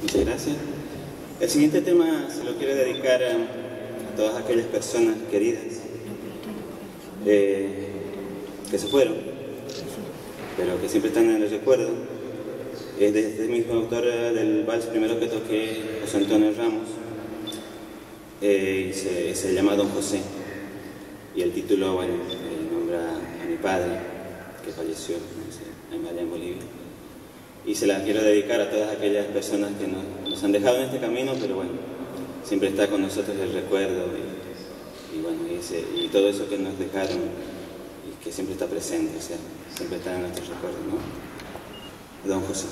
Muchas gracias. El siguiente tema se lo quiero dedicar a, todas aquellas personas queridas eh, que se fueron, pero que siempre están en el recuerdo. Es de este mismo autor eh, del vals primero que toqué, José Antonio Ramos, eh, y se, llama Don José. Y el título, bueno, nombra a mi padre, que falleció no sé, en Bolivia. Y se la quiero dedicar a todas aquellas personas que nos, han dejado en este camino, pero bueno, siempre está con nosotros el recuerdo y, y bueno, y, ese- y todo eso que nos dejaron y que siempre está presente, o sea, siempre está en nuestros recuerdos, ¿no? Don José.